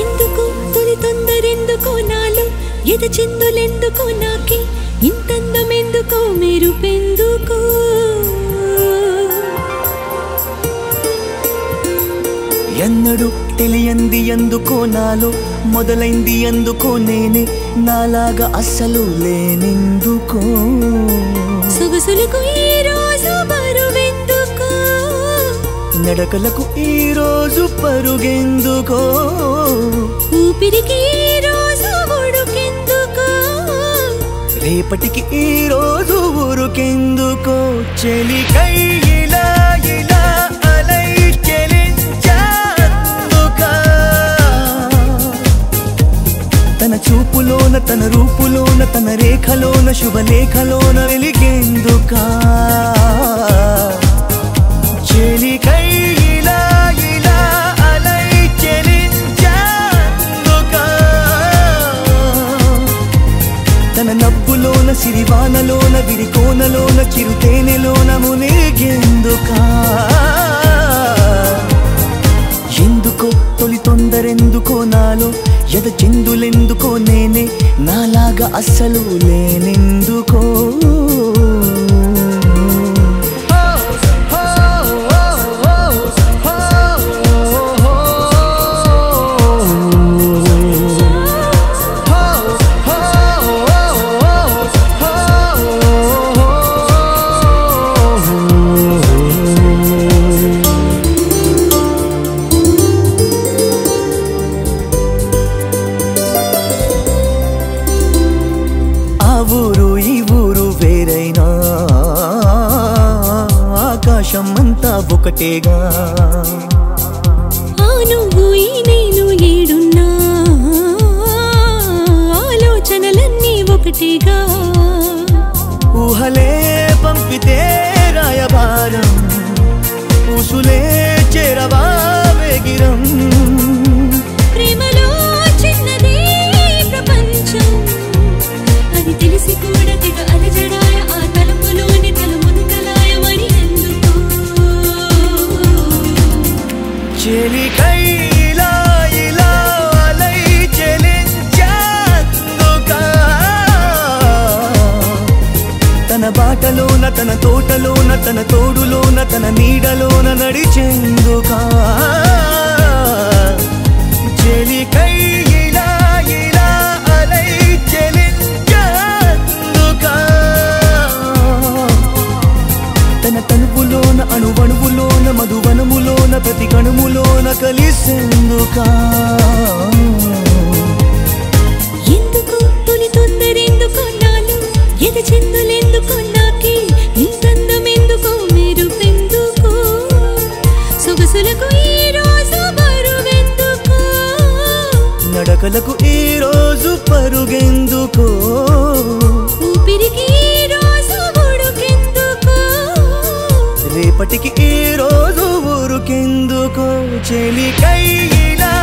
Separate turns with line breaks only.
ఎందుకు తొలి తొందరెందుకో నాలో? ఎద చిందులెందుకు నాకి? మీరు పెందుకో
ఎన్నడు తెలియంది ఎందుకో నాలో? మొదలైంది ఎందుకో నేనే. నాలాగా అస్సలు లేనెందుకో.
సొగసులకు ఈ రోజు బరువెందుకు?
నడకలకు ఈ రోజు పరుగెందుకో?
ఊపిరికి ఈ రోజు ఉడుకెందుకు?
రేపటికి ఈ రోజు ఊరుకెందుకో చెలికై శుభలేఖలోన వెలిగేందుకా? చెలికై ఇలా ఇలా అలై చెలించాందుకా? తన నవ్వులోన సిరివానలోన విరికోనలోన చిరుతేనెలోన మునిగేందుకా? ఎద చిందులెందుకో నేనే? నాలాగా అస్సలు లేనెందుకో ఒకటేగా.
ఆ నువ్వు ఈ నేను ఏడున్నా ఆలోచనలన్నీ ఒకటిగా.
ఊహలే పంపితే రాయబారం. ఊసులే చేరవా. చెలికై ఇలా ఇలా అలై చెలించాందుకా. తన బాటలోన తన తోటలోన తన తోడులోన తన నీడలోన నడిచేందుకా. చెలికై ప్రతి కణుములోన కలిసేందుకా?
ఎందుకు తొలి తొందరెందుకు నాలో? ఎద చిందులెందుకు నాకి? ఇంతందమెందుకు మెరుపెందుకు? సొగసులకు ఈ రోజు బరువెందుకు?
నడకలకు ఈ రోజు పరుగెందుకో?
ఊపిరికి ఈ రోజు ఉడుకెందుకు
రేపటికి ఈ చెలికైలా